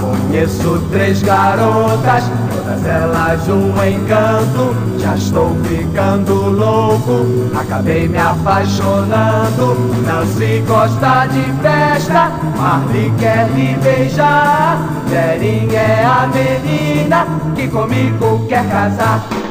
Conheço três garotas, todas elas um encanto. Já estou ficando louco, acabei me apaixonando. Nancy gosta de festa, Marli quer me beijar. Verinha é a menina que comigo quer casar.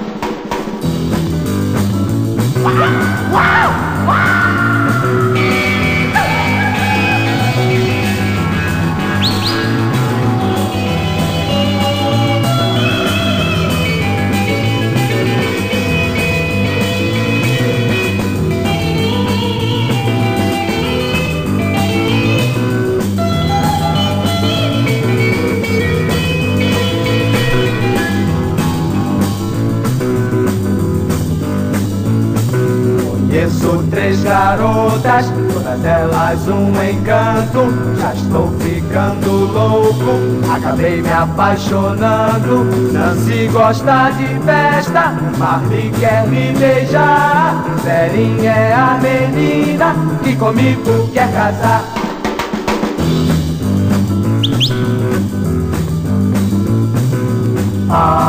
Conheço três garotas, todas elas um encanto. Já estou ficando louco, acabei me apaixonando. Nancy gosta de festa, Marli quer me beijar. Verinha é a menina que comigo quer casar. Ah,